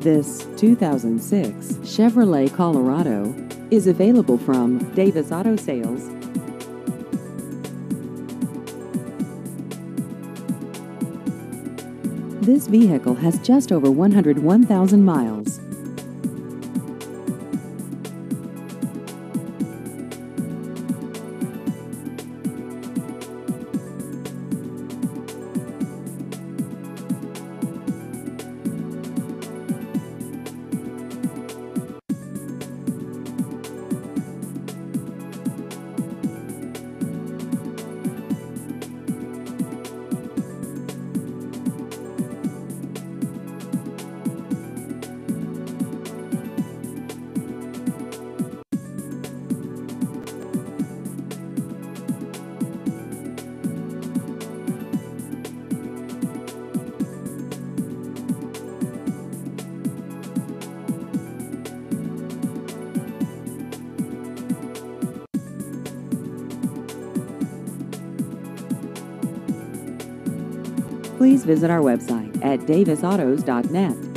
This 2006 Chevrolet Colorado is available from Davis Auto Sales. This vehicle has just over 101,000 miles. Please visit our website at davisautos.net.